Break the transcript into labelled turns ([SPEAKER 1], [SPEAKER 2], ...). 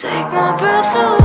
[SPEAKER 1] Take my breath away.